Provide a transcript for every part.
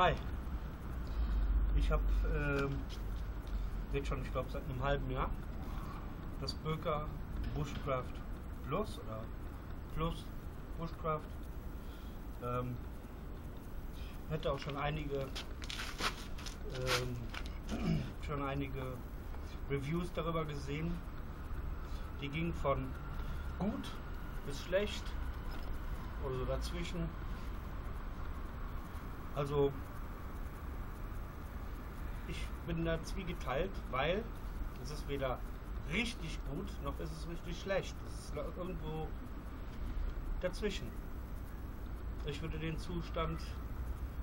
Hi. Ich habe ähm, jetzt schon, ich glaube, seit einem halben Jahr das Böker Bushcraft Plus oder Plus Bushcraft. Ähm, hätte auch schon einige ähm, schon einige Reviews darüber gesehen. Die gingen von gut bis schlecht oder so dazwischen. Also ich bin da zwiegeteilt, weil es ist weder richtig gut noch ist es richtig schlecht. Es ist irgendwo dazwischen. Ich würde den Zustand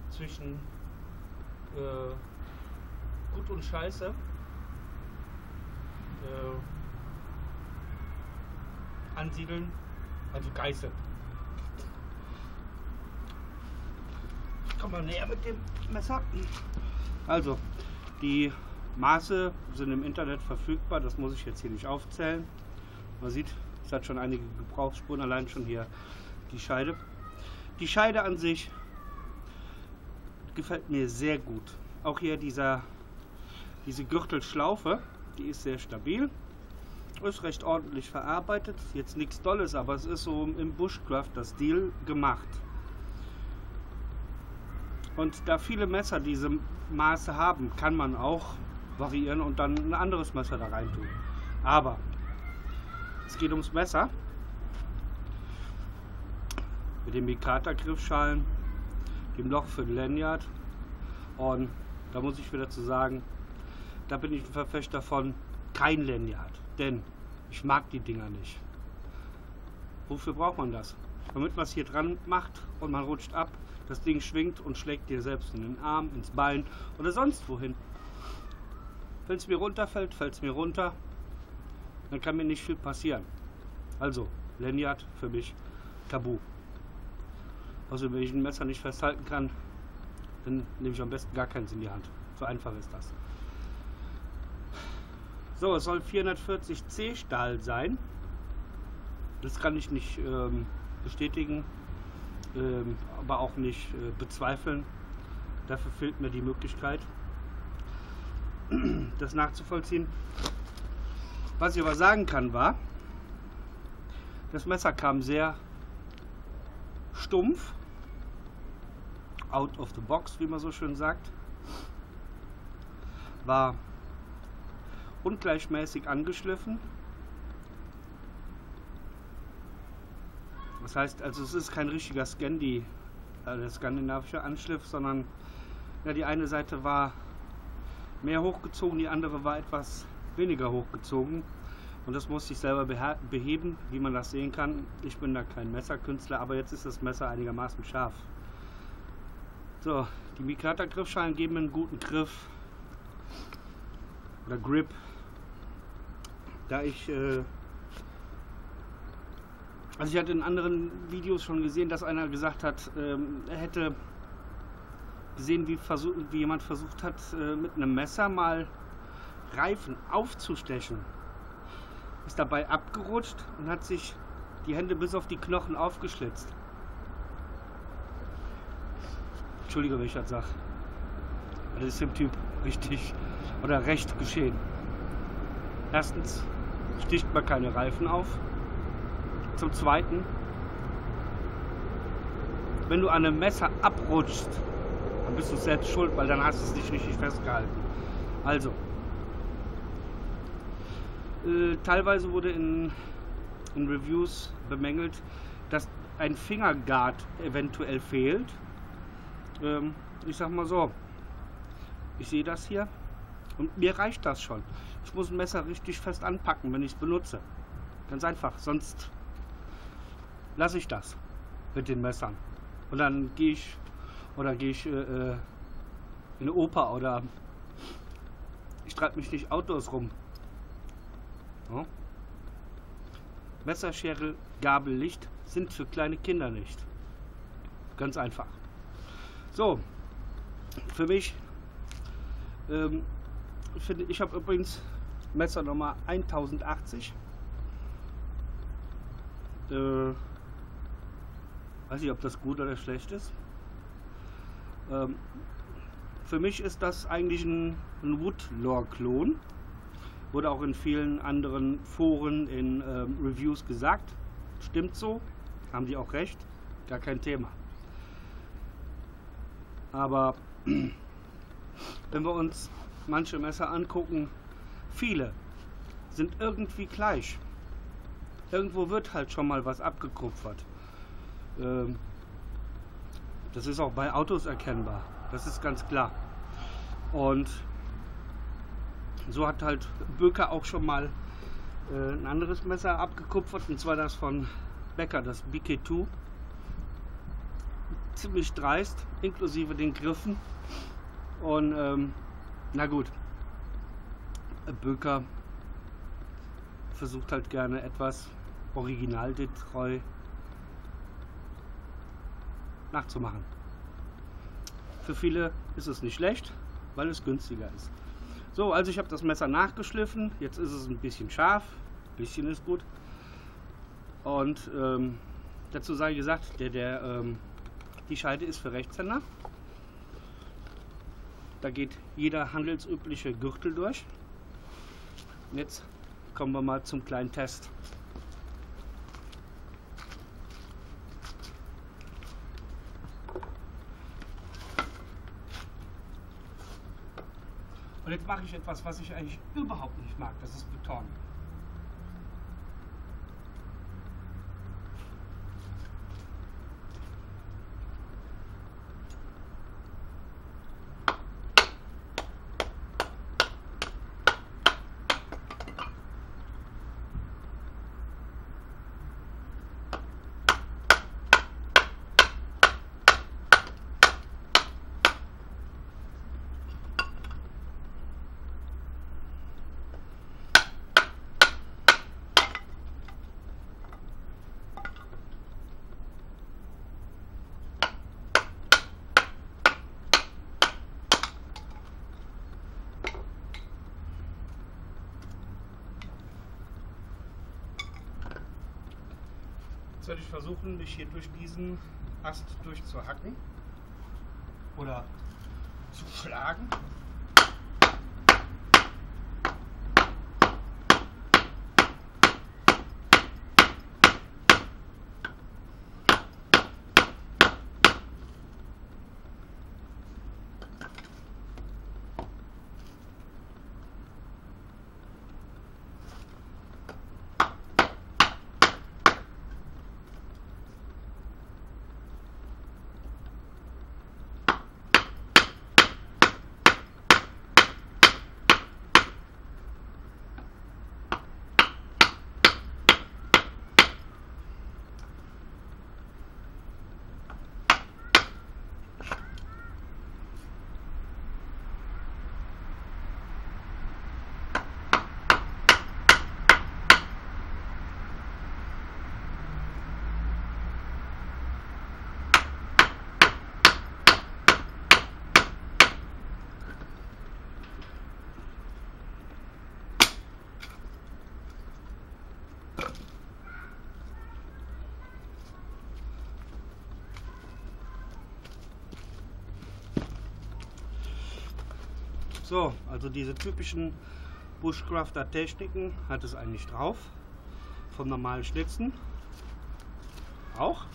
zwischen äh, gut und scheiße äh, ansiedeln, also Geißel. Komm mal näher mit dem Messer. Also, die Maße sind im Internet verfügbar, das muss ich jetzt hier nicht aufzählen. Man sieht, es hat schon einige Gebrauchsspuren, allein schon hier die Scheide. Die Scheide an sich gefällt mir sehr gut. Auch hier dieser, diese Gürtelschlaufe, die ist sehr stabil. Ist recht ordentlich verarbeitet. Jetzt nichts Dolles, aber es ist so im Bushcraft das Stil gemacht. Und da viele Messer diese Maße haben, kann man auch variieren und dann ein anderes Messer da rein tun. Aber es geht ums Messer. Mit dem Mikata-Griffschalen, dem Loch für den Lanyard. Und da muss ich wieder zu sagen, da bin ich ein Verfechter von kein Lanyard. Denn ich mag die Dinger nicht. Wofür braucht man das? Damit man es hier dran macht und man rutscht ab, das Ding schwingt und schlägt dir selbst in den Arm, ins Bein oder sonst wohin. Wenn es mir runterfällt, fällt es mir runter. Dann kann mir nicht viel passieren. Also, Lanyard für mich tabu. Also wenn ich ein Messer nicht festhalten kann, dann nehme ich am besten gar keins in die Hand. So einfach ist das. So, es soll 440C Stahl sein. Das kann ich nicht ähm, bestätigen, aber auch nicht äh, bezweifeln. Dafür fehlt mir die Möglichkeit, das nachzuvollziehen. Was ich aber sagen kann war, das Messer kam sehr stumpf, out of the box, wie man so schön sagt, war ungleichmäßig angeschliffen. Das heißt, also es ist kein richtiger Scandi, äh, der skandinavische Anschliff, sondern ja, die eine Seite war mehr hochgezogen, die andere war etwas weniger hochgezogen. Und das musste ich selber beheben, wie man das sehen kann. Ich bin da kein Messerkünstler, aber jetzt ist das Messer einigermaßen scharf. So, die Mikata-Griffschalen geben einen guten Griff oder Grip. Da ich, äh also ich hatte in anderen Videos schon gesehen, dass einer gesagt hat, ähm, er hätte gesehen, wie, versuch, wie jemand versucht hat, äh, mit einem Messer mal Reifen aufzustechen ist dabei abgerutscht und hat sich die Hände bis auf die Knochen aufgeschlitzt. Entschuldige, wenn ich das sage. Das ist dem Typ richtig oder recht geschehen. Erstens sticht man keine Reifen auf. Zum Zweiten, wenn du an einem Messer abrutschst, dann bist du selbst schuld, weil dann hast du es nicht richtig festgehalten. Also, äh, teilweise wurde in, in Reviews bemängelt, dass ein Fingerguard eventuell fehlt. Ähm, ich sag mal so, ich sehe das hier und mir reicht das schon. Ich muss ein Messer richtig fest anpacken, wenn ich es benutze. Ganz einfach, sonst lasse ich das mit den Messern. Und dann gehe ich oder gehe ich äh, äh in Oper oder ich treibe mich nicht Autos rum. Ja? Messerschere, Gabel, Licht sind für kleine Kinder nicht. Ganz einfach. So, für mich, ähm, finde ich habe übrigens Messer Nummer 1080. Äh, weiß nicht, ob das gut oder schlecht ist. Ähm, Für mich ist das eigentlich ein, ein Woodlore-Klon. Wurde auch in vielen anderen Foren in ähm, Reviews gesagt. Stimmt so, haben die auch recht, gar kein Thema. Aber wenn wir uns manche Messer angucken, viele sind irgendwie gleich. Irgendwo wird halt schon mal was abgekupfert. Ähm, das ist auch bei Autos erkennbar. Das ist ganz klar. Und so hat halt Böker auch schon mal äh, ein anderes Messer abgekupfert, und zwar das von Becker, das BK2. Ziemlich dreist, inklusive den Griffen. Und ähm, na gut, Böker versucht halt gerne etwas originalgetreu nachzumachen. Für viele ist es nicht schlecht, weil es günstiger ist. So, also ich habe das Messer nachgeschliffen. Jetzt ist es ein bisschen scharf. Ein bisschen ist gut. Und ähm, dazu sei gesagt, der, der, ähm, die Scheide ist für Rechtshänder. Da geht jeder handelsübliche Gürtel durch. Und jetzt kommen wir mal zum kleinen Test. Jetzt mache ich etwas, was ich eigentlich überhaupt nicht mag. Das ist Beton. Werde ich versuchen, mich hier durch diesen Ast durchzuhacken oder zu schlagen. So, also diese typischen Bushcrafter-Techniken hat es eigentlich drauf. Vom normalen Schlitzen auch.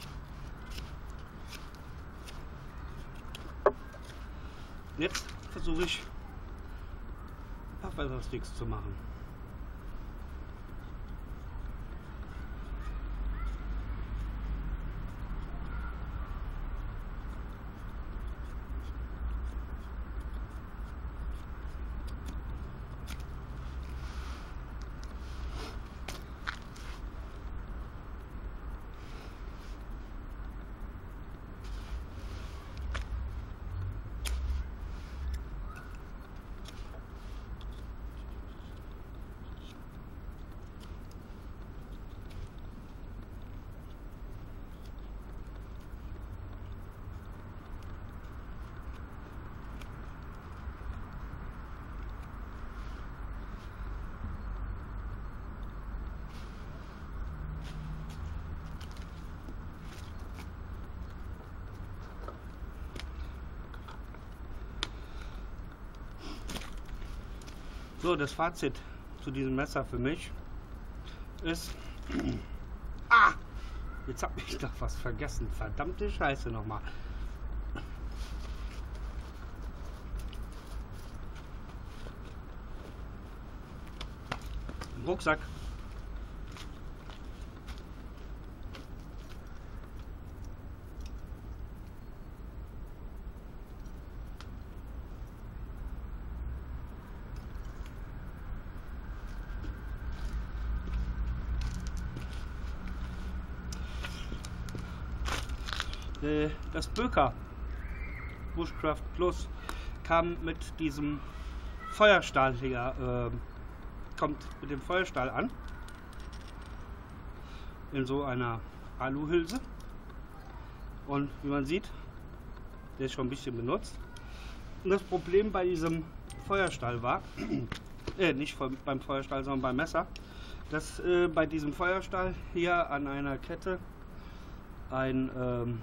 Jetzt versuche ich Abwassersticks zu machen. So, das Fazit zu diesem Messer für mich ist. Ah! Jetzt habe ich doch was vergessen. Verdammte Scheiße nochmal. Rucksack. Äh, das Böker Bushcraft Plus kam mit diesem Feuerstahl hier, äh, kommt mit dem Feuerstahl an. In so einer Aluhülse. Und wie man sieht, der ist schon ein bisschen benutzt. Und das Problem bei diesem Feuerstahl war, äh, nicht beim Feuerstahl, sondern beim Messer, dass äh, bei diesem Feuerstahl hier an einer Kette ein ähm,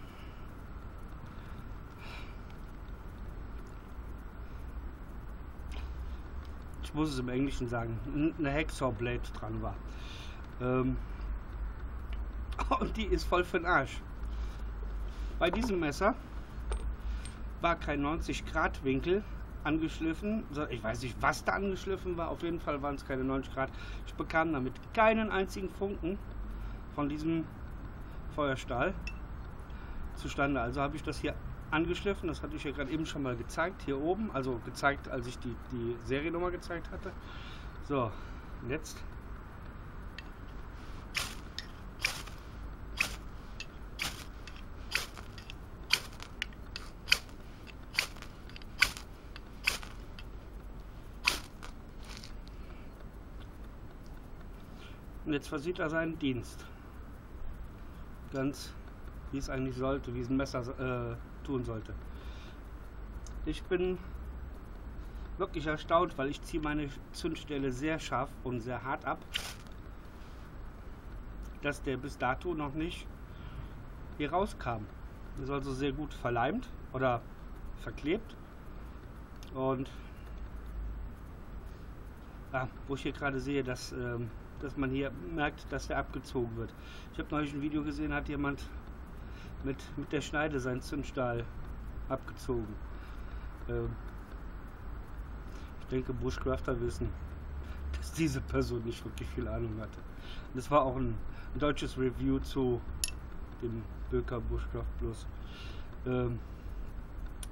ich muss es im Englischen sagen, eine Hacksaw Blade dran war. Ähm, und die ist voll für den Arsch. Bei diesem Messer war kein 90 Grad Winkel angeschliffen. Ich weiß nicht, was da angeschliffen war. Auf jeden Fall waren es keine 90 Grad. Ich bekam damit keinen einzigen Funken von diesem Feuerstahl zustande. Also habe ich das hier angeschliffen. Das hatte ich ja gerade eben schon mal gezeigt, hier oben. Also gezeigt, als ich die, die Seriennummer gezeigt hatte. So, jetzt. Und jetzt versieht er seinen Dienst. Ganz wie es eigentlich sollte, wie es ein Messer äh, tun sollte. Ich bin wirklich erstaunt, weil ich ziehe meine Zündstelle sehr scharf und sehr hart ab, dass der bis dato noch nicht hier rauskam. Ist also sehr gut verleimt oder verklebt und ah, wo ich hier gerade sehe, dass, ähm, dass man hier merkt, dass er abgezogen wird. Ich habe neulich ein Video gesehen, hat jemand mit, mit der Schneide seinen Zündstahl abgezogen. Ähm, ich denke, Bushcrafter wissen, dass diese Person nicht wirklich viel Ahnung hatte. Das war auch ein, ein deutsches Review zu dem Böker Bushcraft Plus. Ähm,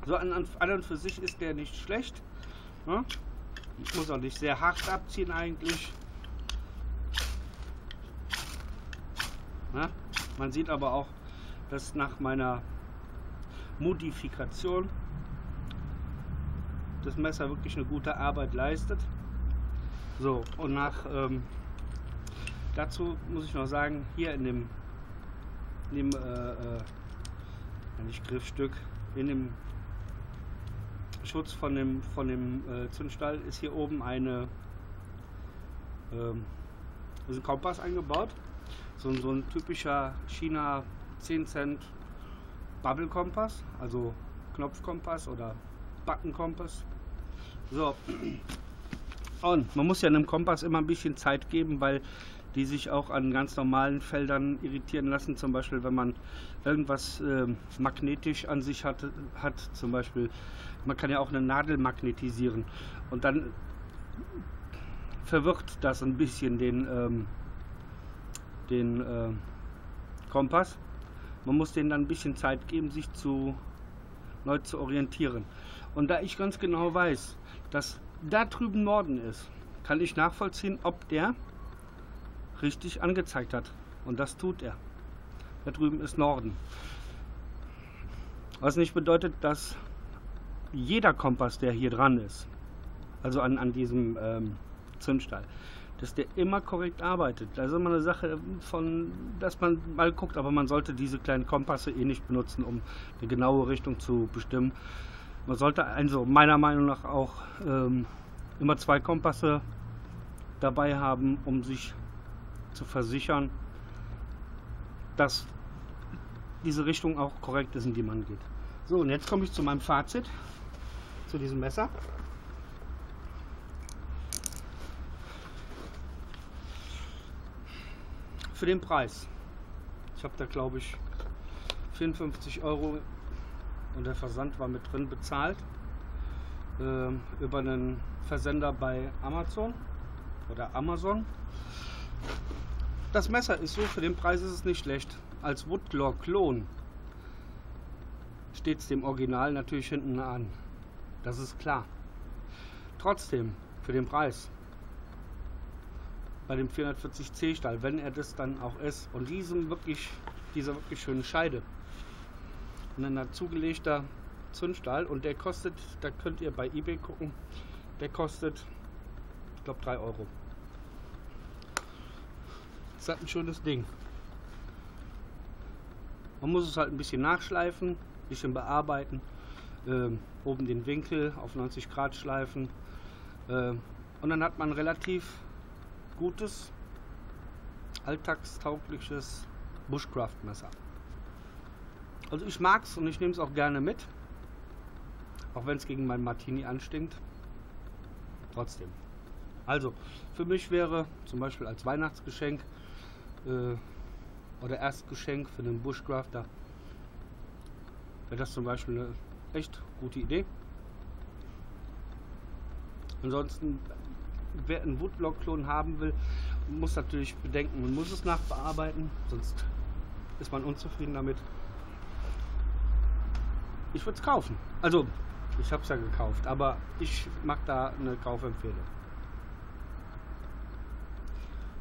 so an, an, und für sich ist der nicht schlecht. Ne? Ich muss auch nicht sehr hart abziehen eigentlich. Ne? Man sieht aber auch, dass nach meiner Modifikation das Messer wirklich eine gute Arbeit leistet. So, und nach ähm, dazu muss ich noch sagen, hier in dem, in dem äh, äh, nicht Griffstück, in dem Schutz von dem, von dem äh, Zündstall ist hier oben eine ähm, ist ein Kompass eingebaut. So, so ein typischer China 10 Cent Bubble Kompass, also Knopfkompass oder Buttonkompass. So. Und man muss ja einem Kompass immer ein bisschen Zeit geben, weil die sich auch an ganz normalen Feldern irritieren lassen. Zum Beispiel, wenn man irgendwas äh, magnetisch an sich hat, hat, zum Beispiel, man kann ja auch eine Nadel magnetisieren und dann verwirrt das ein bisschen den, ähm, den äh, Kompass. Man muss denen dann ein bisschen Zeit geben, sich zu neu zu orientieren. Und da ich ganz genau weiß, dass da drüben Norden ist, kann ich nachvollziehen, ob der richtig angezeigt hat. Und das tut er. Da drüben ist Norden. Was nicht bedeutet, dass jeder Kompass, der hier dran ist, also an, an diesem ähm, Zündstall, dass der immer korrekt arbeitet. Das ist immer eine Sache von, dass man mal guckt, aber man sollte diese kleinen Kompasse eh nicht benutzen, um eine genaue Richtung zu bestimmen. Man sollte also meiner Meinung nach auch ähm, immer zwei Kompasse dabei haben, um sich zu versichern, dass diese Richtung auch korrekt ist, in die man geht. So, und jetzt komme ich zu meinem Fazit zu diesem Messer. Für den Preis. Ich habe da glaube ich 54 Euro und der Versand war mit drin bezahlt äh, über einen Versender bei Amazon oder Amazon. Das Messer ist so, für den Preis ist es nicht schlecht. Als Woodlaw Klon steht es dem Original natürlich hinten an. Das ist klar. Trotzdem, für den Preis. Bei dem 440C Stahl, wenn er das dann auch ist. Und diesem wirklich, dieser wirklich schönen Scheide. Und ein dazugelegter Zündstahl und der kostet, da könnt ihr bei eBay gucken, der kostet, ich glaube 3 Euro. Das hat ein schönes Ding. Man muss es halt ein bisschen nachschleifen, ein bisschen bearbeiten. Ähm, oben den Winkel auf 90 Grad schleifen. Ähm, und dann hat man relativ gutes, alltagstaugliches Bushcraft-Messer. Also ich mag es und ich nehme es auch gerne mit. Auch wenn es gegen meinen Martini anstinkt. Trotzdem. Also, für mich wäre zum Beispiel als Weihnachtsgeschenk äh, oder Erstgeschenk für einen Bushcrafter wäre das zum Beispiel eine echt gute Idee. Ansonsten, wer einen Woodblock-Klon haben will, muss natürlich bedenken, man muss es nachbearbeiten, sonst ist man unzufrieden damit. Ich würde es kaufen. Also, ich habe es ja gekauft, aber ich mag da eine Kaufempfehlung.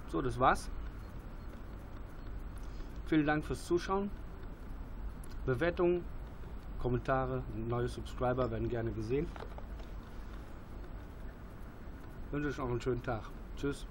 So, das war's. Vielen Dank fürs Zuschauen. Bewertungen, Kommentare, neue Subscriber werden gerne gesehen. Wünsche euch noch einen schönen Tag. Tschüss.